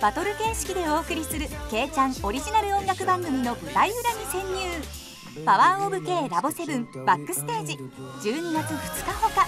バトル形式でお送りするけいちゃんオリジナル音楽番組の舞台裏に潜入。パワーオブ K ラボセブンバックステージ。12月2日ほか。